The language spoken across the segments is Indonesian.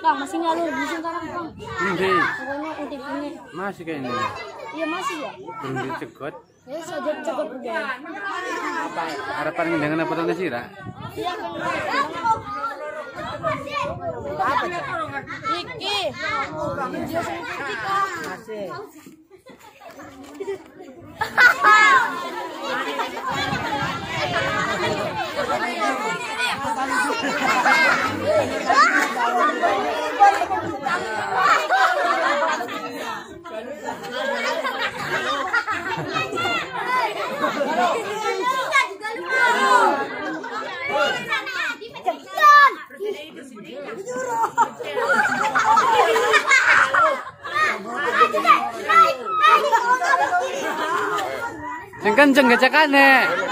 Bang, masih ngalur di sekarang, Bang. Hindi. Pokoknya kutip ini. Masih kayak ini. Iya, masih ya. Belum dicegot. Ya, saja cukup udah. Apa? Harapan dengan apa tuh sira? Iya, kan. Apa Iki. Dia seperti 真干真不真干呢？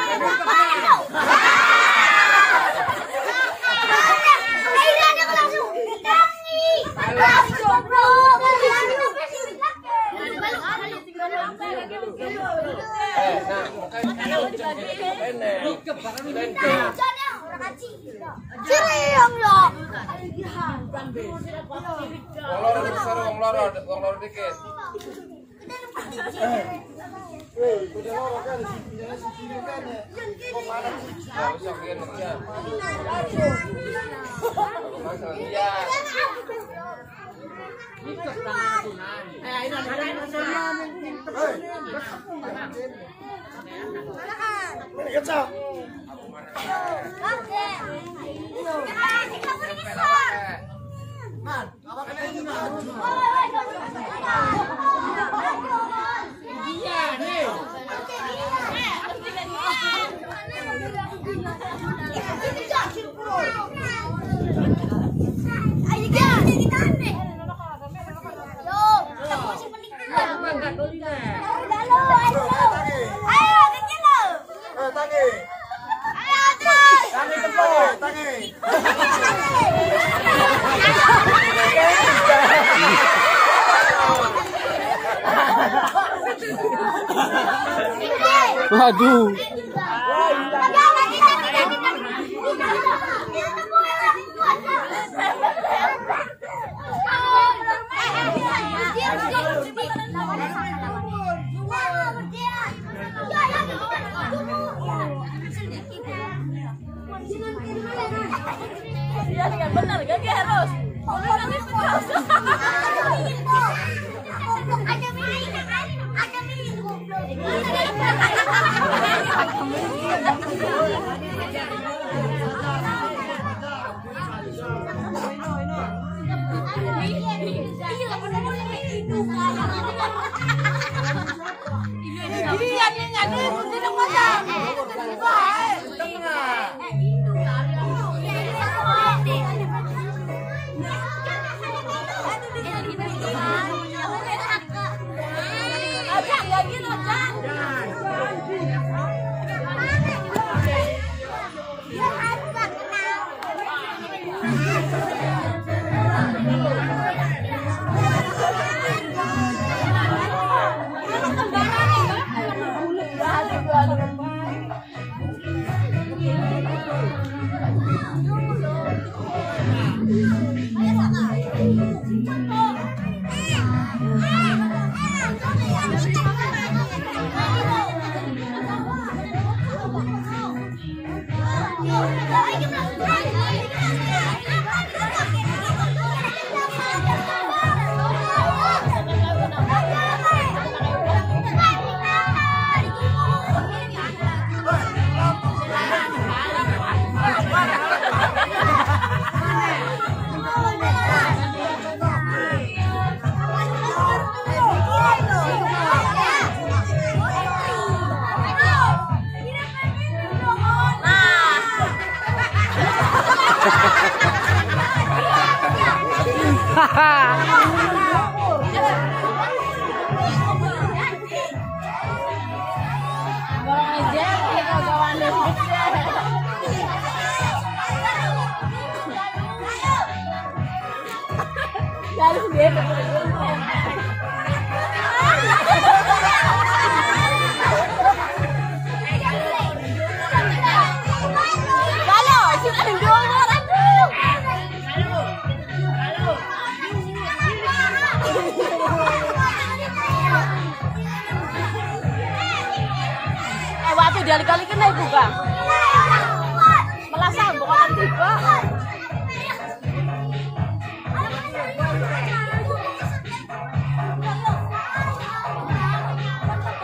Serius loh. Wong loro seru wong loro, wong loro dikit. Ya wis oke ya. Iya. Waduh. Iya dengan benar gak harus. Nangis terus. Iya, Halo, sini ada dua orang tuh. Diali-kali kena ibu bang. Melasan bukan tiba.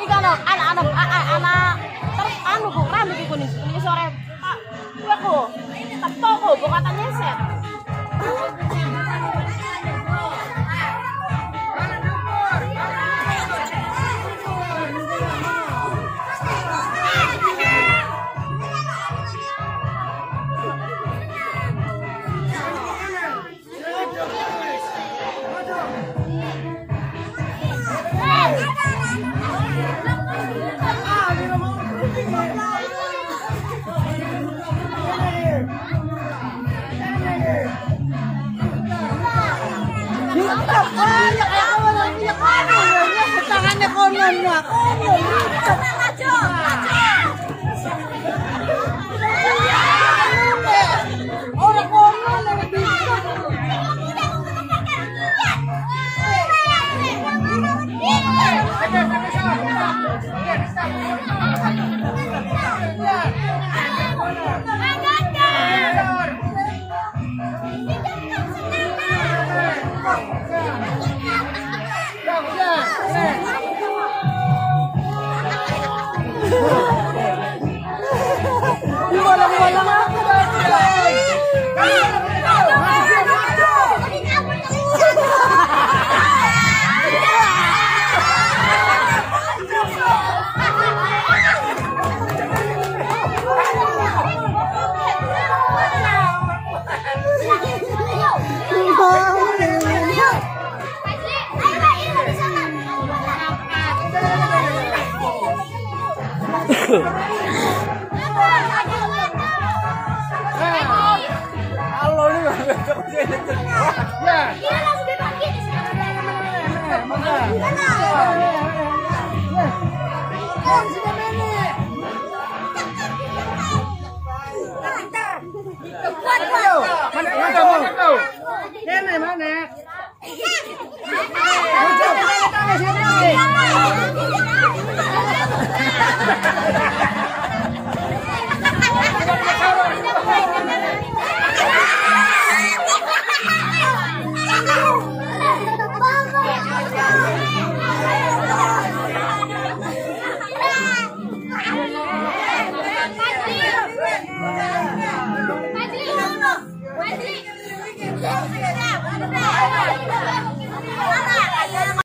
Ika no, anak-anak, anak-anak, terus anu bu, rambut iku nih, ini sore, pak, gue ku, tepo ku, bukan nyeset. Tangannya konon ya, konon. Orang Halo ini Mana mana kamu? Ini mana?